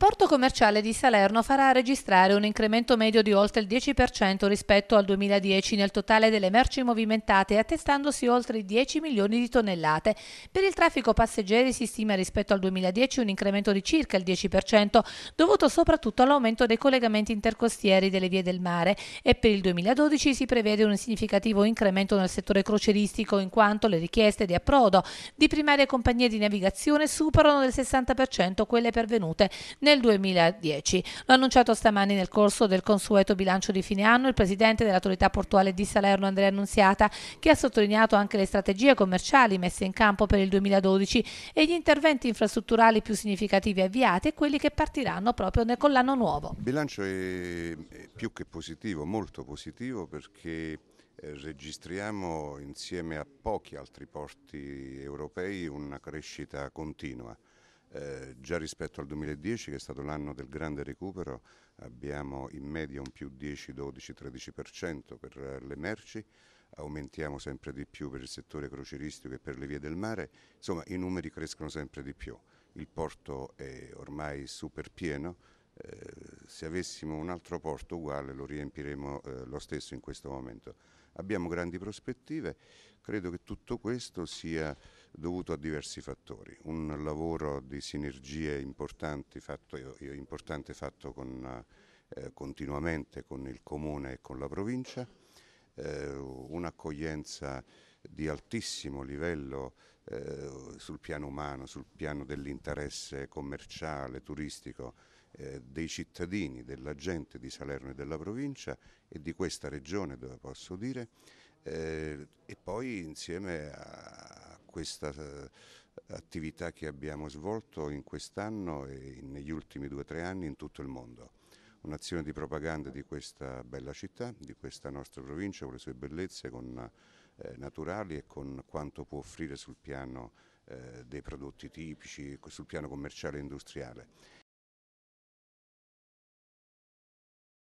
porto commerciale di Salerno farà registrare un incremento medio di oltre il 10% rispetto al 2010 nel totale delle merci movimentate, attestandosi oltre i 10 milioni di tonnellate. Per il traffico passeggeri si stima rispetto al 2010 un incremento di circa il 10%, dovuto soprattutto all'aumento dei collegamenti intercostieri delle vie del mare e per il 2012 si prevede un significativo incremento nel settore croceristico in quanto le richieste di approdo di primarie compagnie di navigazione superano del 60% quelle pervenute nel nel 2010. L'ha annunciato stamani nel corso del consueto bilancio di fine anno il presidente dell'autorità portuale di Salerno Andrea Annunziata, che ha sottolineato anche le strategie commerciali messe in campo per il 2012 e gli interventi infrastrutturali più significativi avviati e quelli che partiranno proprio con l'anno nuovo. Il bilancio è più che positivo, molto positivo perché eh, registriamo insieme a pochi altri porti europei una crescita continua. Eh, già rispetto al 2010 che è stato l'anno del grande recupero abbiamo in media un più 10, 12, 13% per le merci, aumentiamo sempre di più per il settore croceristico e per le vie del mare, insomma i numeri crescono sempre di più, il porto è ormai super pieno, eh, se avessimo un altro porto uguale lo riempiremo eh, lo stesso in questo momento. Abbiamo grandi prospettive, credo che tutto questo sia dovuto a diversi fattori. Un lavoro di sinergie importanti fatto, importante fatto con, eh, continuamente con il Comune e con la provincia, eh, un'accoglienza di altissimo livello eh, sul piano umano, sul piano dell'interesse commerciale, turistico eh, dei cittadini, della gente di Salerno e della provincia e di questa regione dove posso dire eh, e poi insieme a questa eh, attività che abbiamo svolto in quest'anno e negli ultimi due o tre anni in tutto il mondo. Un'azione di propaganda di questa bella città, di questa nostra provincia con le sue bellezze con, eh, naturali e con quanto può offrire sul piano eh, dei prodotti tipici, sul piano commerciale e industriale.